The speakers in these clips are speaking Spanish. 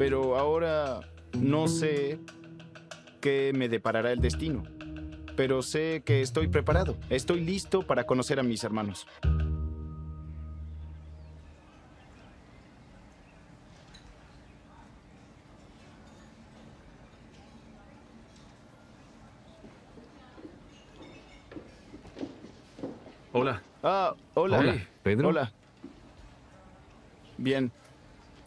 Pero ahora no sé qué me deparará el destino. Pero sé que estoy preparado. Estoy listo para conocer a mis hermanos. Hola. Ah, hola. Hola, Pedro. Hola. Bien,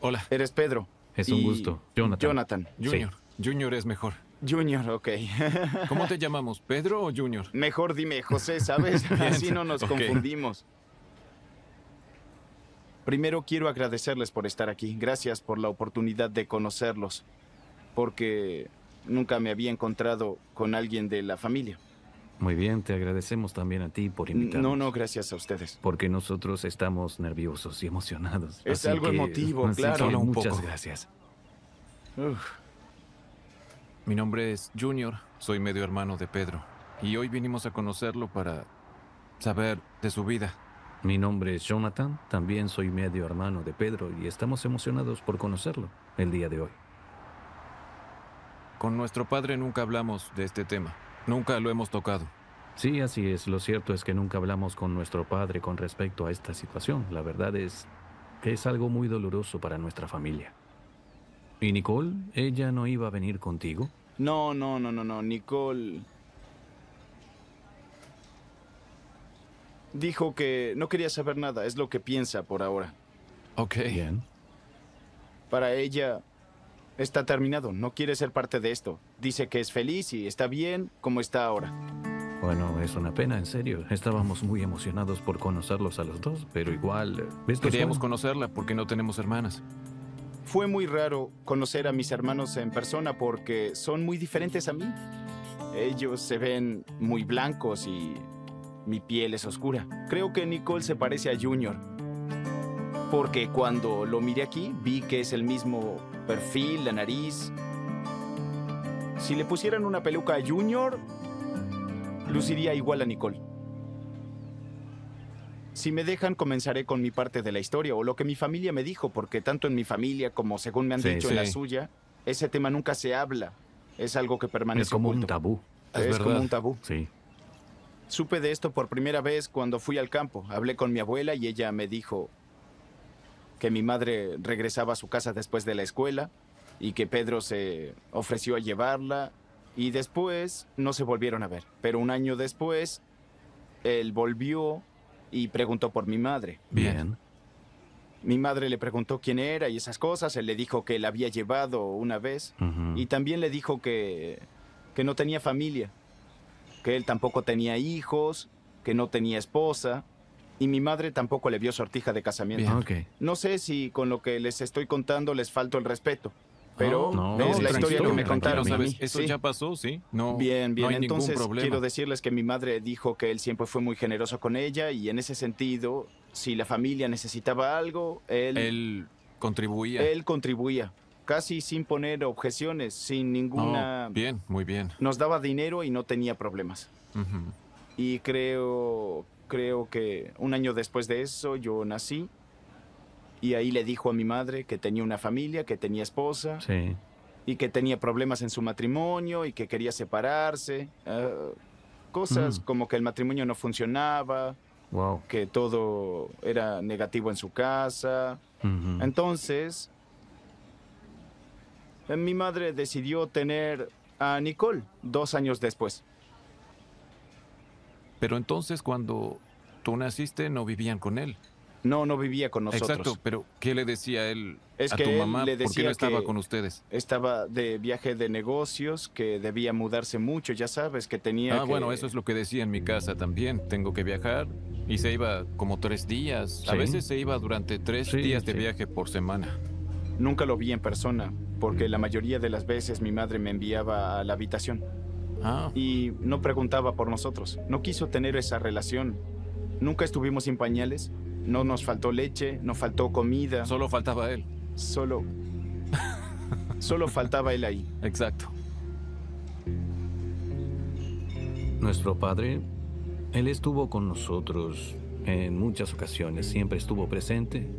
Hola, eres Pedro. Es un Y gusto. Jonathan. Jonathan. Junior. Junior es mejor. Junior, ok. ¿Cómo te llamamos? ¿Pedro o Junior? Mejor dime José, ¿sabes? Así no nos confundimos. Primero quiero agradecerles por estar aquí. Gracias por la oportunidad de conocerlos. Porque nunca me había encontrado con alguien de la familia. Muy bien, te agradecemos también a ti por invitarnos. No, no, gracias a ustedes. Porque nosotros estamos nerviosos y emocionados. Es Así algo que- emotivo, así claro. que un muchas poco. gracias. Uf, Mi nombre es Junior, soy medio hermano de Pedro. Y hoy vinimos a conocerlo para saber de su vida. Mi nombre es Jonathan, también soy medio hermano de Pedro y estamos emocionados por conocerlo el día de hoy. Con nuestro padre nunca hablamos de este tema. Nunca lo hemos tocado. Sí, así es. Lo cierto es que nunca hablamos con nuestro padre con respecto a esta situación. La verdad es que es algo muy doloroso para nuestra familia. ¿Y Nicole? ¿Ella no iba a venir contigo? No, no, no, no, no. Nicole dijo que no quería saber nada. Es lo que piensa por ahora. Ok. Bien. Para ella está terminado. No quiere ser parte de esto. Dice que es feliz y está bien como está ahora. Bueno, es una pena, en serio. Estábamos muy emocionados por conocerlos a los dos, pero igual... eh, Queríamos son- conocerla porque no tenemos hermanas. Fue muy raro conocer a mis hermanos en persona porque son muy diferentes a mí. Ellos se ven muy blancos y mi piel es oscura. Creo que Nicole se parece a Junior. Porque cuando lo miré aquí, vi que es el mismo perfil, la nariz. Si le pusieran una peluca a Junior, luciría igual a Nicole. Si me dejan, comenzaré con mi parte de la historia o lo que mi familia me dijo, porque tanto en mi familia como según me han Sí, dicho en la suya, ese tema nunca se habla. Es algo que permanece Es como un tabú. Es Es como un tabú. Sí. Supe de esto por primera vez cuando fui al campo. Hablé con mi abuela y ella me dijo que mi madre regresaba a su casa después de la escuela y que Pedro se ofreció a llevarla y después no se volvieron a ver. Pero un año después, él volvió y preguntó por mi madre. Bien. Mi madre le preguntó quién era y esas cosas. Él le dijo que la había llevado una vez y también le dijo que, que no tenía familia, que él tampoco tenía hijos, que no tenía esposa, y mi madre tampoco le vio sortija de casamiento. Bien. Ok. No sé si con lo que les estoy contando les falto el respeto, pero No, es la historia que me contaron. A mí. Eso Sí. ya pasó, ¿sí? No, Bien, bien. no hay Entonces ningún problema. quiero decirles que mi madre dijo que él siempre fue muy generoso con ella y en ese sentido, si la familia necesitaba algo, él, Él contribuía. él contribuía, casi sin poner objeciones, sin No, ninguna... bien, muy bien. Nos daba dinero y no tenía problemas. Ujú. Y creo, creo que un año después de eso yo nací y ahí le dijo a mi madre que tenía una familia, que tenía esposa Sí. y que tenía problemas en su matrimonio y que quería separarse. ah, cosas Mm. como que el matrimonio no funcionaba, Wow. que todo era negativo en su casa. Entonces, eh, mi madre decidió tener a Nicole dos años después. Pero entonces cuando tú naciste no vivían con él. No, no vivía con nosotros. Exacto, pero ¿qué le decía él Es a que tu él mamá? le ¿Por qué decía no estaba que- con ustedes? Estaba de viaje de negocios, que debía mudarse mucho, ya sabes, que tenía Ah, que- bueno, eso es lo que decía en mi casa también. Tengo que viajar. Y se iba como tres días. A veces se iba durante tres Sí, días de sí. viaje por semana. Nunca lo vi en persona, porque la mayoría de las veces mi madre me enviaba a la habitación Ah, y no preguntaba por nosotros. No quiso tener esa relación. Nunca estuvimos sin pañales, no nos faltó leche, no faltó comida, solo faltaba él. solo... Solo faltaba él ahí. Exacto. Nuestro padre, él estuvo con nosotros en muchas ocasiones, siempre estuvo presente